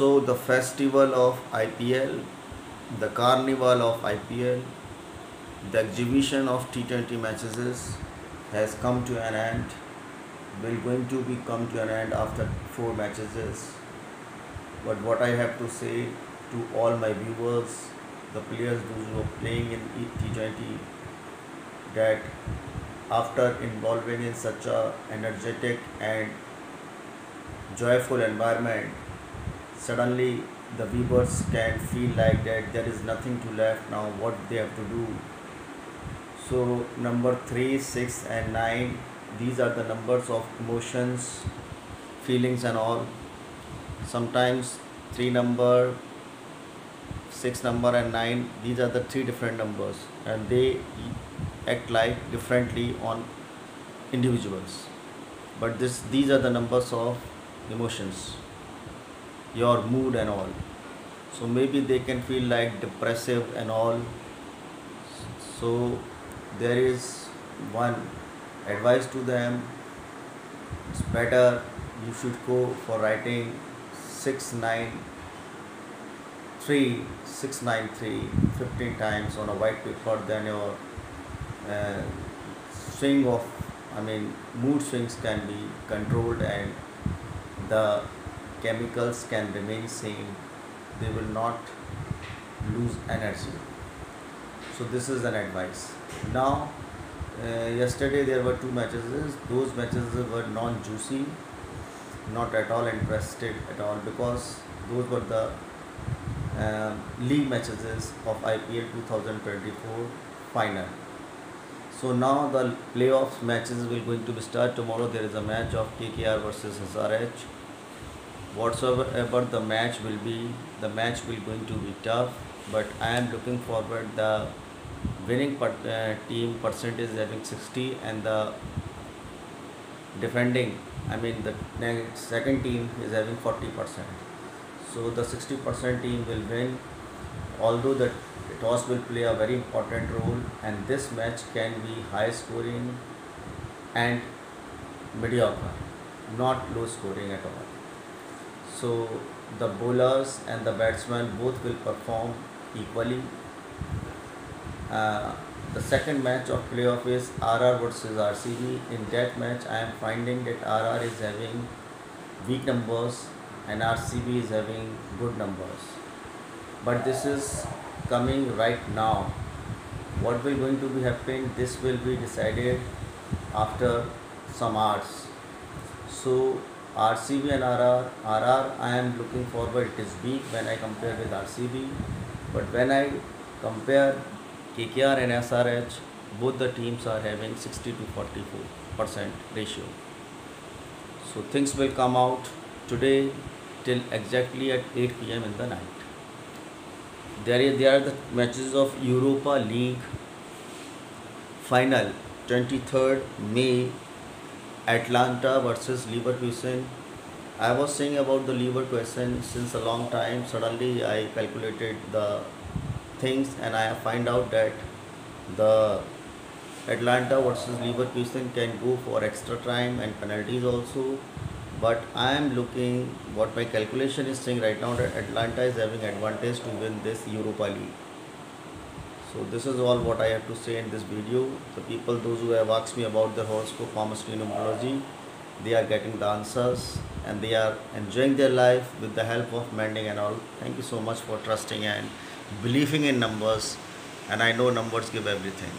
So the festival of IPL, the carnival of IPL, the exhibition of T20 matches has come to an end. Will going to be come to an end after four matches. But what I have to say to all my viewers, the players who are playing in T20, that after involving in such a energetic and joyful environment suddenly the viewers can feel like that there is nothing to left now what they have to do? So number 3 6 and 9 these are the numbers of emotions feelings and all. Sometimes 3 number 6 number and 9 these are the three different numbers and they act like differently on individuals. But this these are the numbers of emotions your mood and all. So maybe they can feel like depressive and all. So there is one advice to them. It's better you should go for writing 693 693 15 times on a white paper than your uh, swing of i mean mood swings can be controlled and the chemicals can remain same they will not lose energy. So this is an advice. Now uh, yesterday there were two matches. Those matches were non juicy not at all interested at all because those were the uh, league matches of IPL 2024 final. So now the playoffs matches will going to be start tomorrow. There is a match of KKR versus SRH whatsoever the match will be the match will going to be tough but i am looking forward the winning per, uh, team percentage having 60 and the defending i mean the second team is having 40 percent. So the 60 percent team will win although the toss will play a very important role and this match can be high scoring and mediocre not low scoring at all so the bowlers and the batsmen both will perform equally. Uh, the second match of playoff is RR versus RCB. In that match, I am finding that RR is having weak numbers and RCB is having good numbers. But this is coming right now. What will going to be happening? This will be decided after some hours. So RCB and RR, RR I am looking forward it is weak when I compare with RCB but when I compare KKR and SRH both the teams are having 60 to 44 percent ratio. So things will come out today till exactly at 8 pm in the night. There, is, there are the matches of Europa League final 23rd May Atalanta versus Leverkusen. I was saying about the Leverkusen since a long time. Suddenly I calculated the things and I find out that the Atlanta versus Leverkusen can go for extra time and penalties also. But I am looking what my calculation is saying right now that Atlanta is having advantage to win this Europa League so this is all what I have to say in this video. The people those who have asked me about the horoscope palmistry numerology they are getting the answers and they are enjoying their life with the help of mending and all. Thank you so much for trusting and believing in numbers. And I know numbers give everything